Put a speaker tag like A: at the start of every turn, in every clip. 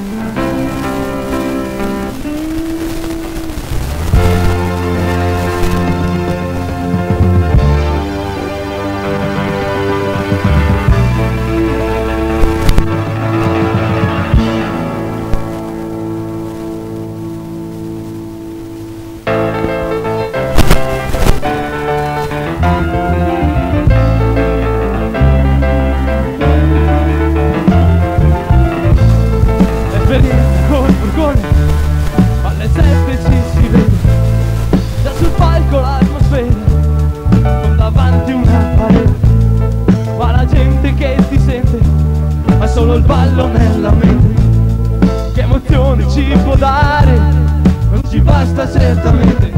A: E per niente col furgone alle sette ci si vede già sul palco l'atmosfera con davanti una parete. Ma la gente che ti sente ha solo il ballo nella mente. Che emozione ci può dare? Non ci basta certamente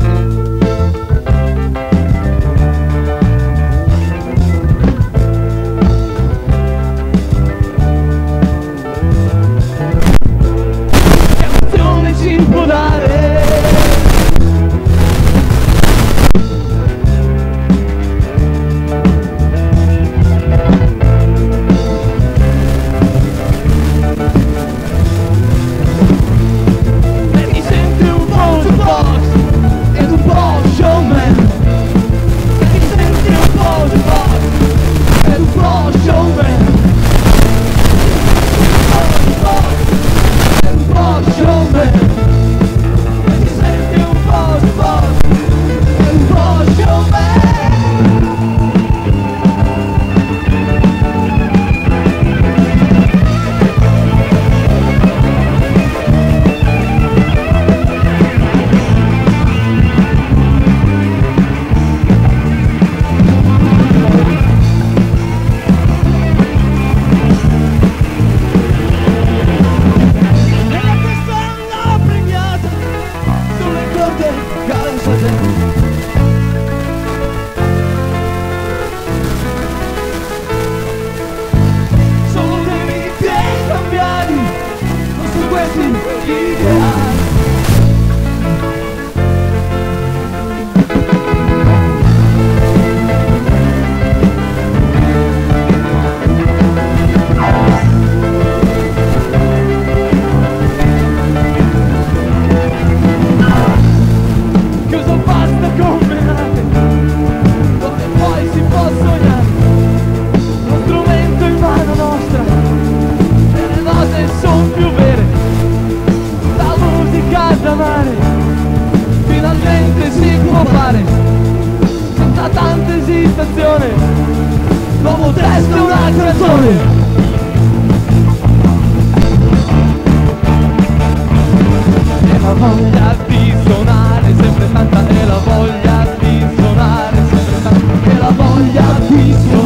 A: voglia di suonare sempre tanta E la voglia di suonare sempre tanta E la voglia di suonare